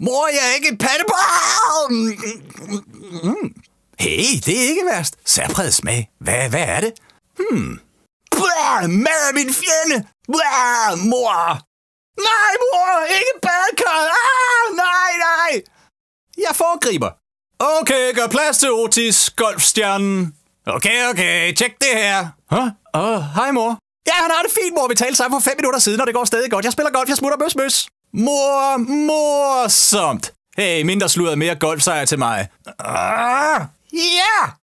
Mor, jeg er ikke et pattebarn! Mm, mm, mm, hey, det er ikke værst. Særpræget smag. Hvad, hvad er det? Hmm. Blah, mad er min fjende! Blah, mor! Nej, mor! Ikke badkar! Ah, nej, nej! Jeg foregriber. Okay, gør plads til Otis, golfstjernen. Okay, okay, tjek det her. Huh? Åh, oh, hej mor. Ja, han har det fint, mor. Vi talte sammen for fem minutter siden, og det går stadig godt. Jeg spiller golf, jeg smutter bøs, bøs. Mor, morsomt. Hey, mindre sludder, mere golfsejr til mig. Ah, ja!